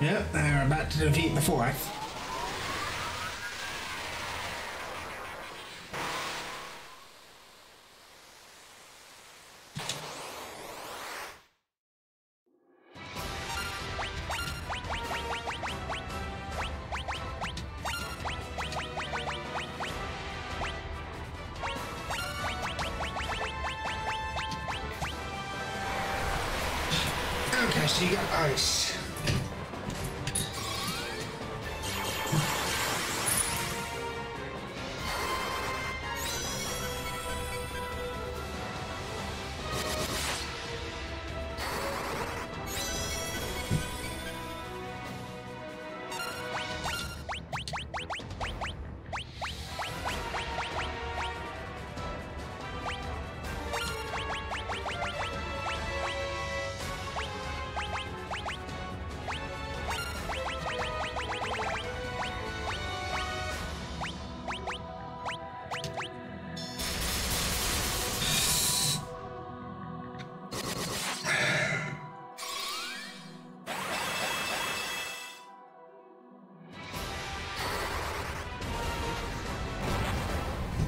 Yep, they're about to defeat the fourth. Okay, so you got ice.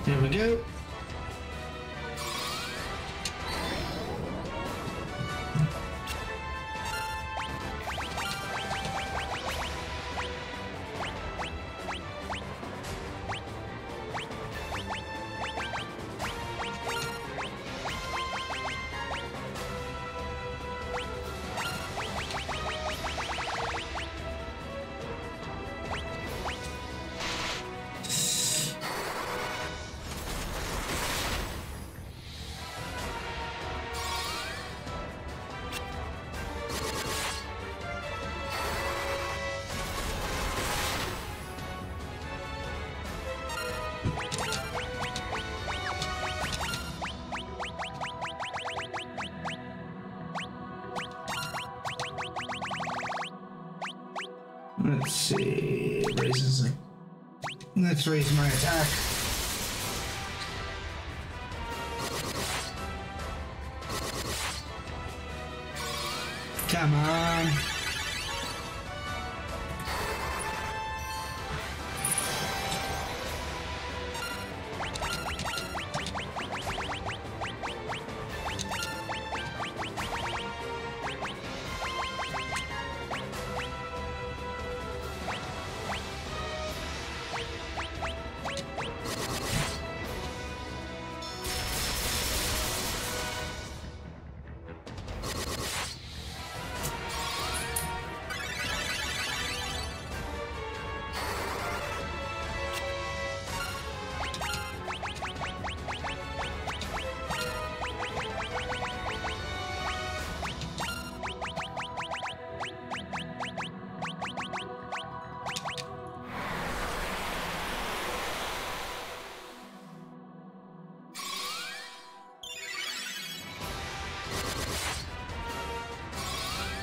There we go. Let's see. Raises. Let's raise my attack. Come on.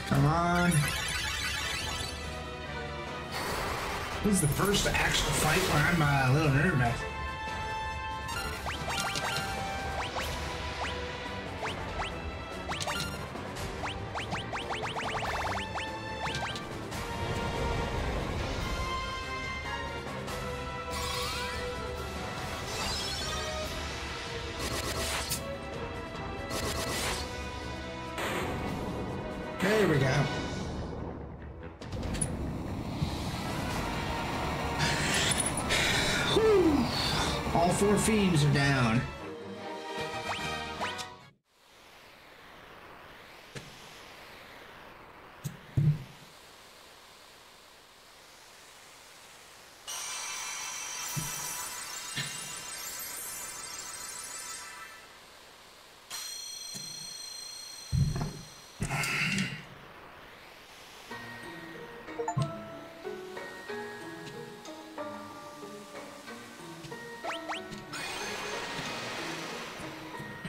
Come on. This is the first actual fight where I'm uh, a little nervous. We go. All four fiends are down.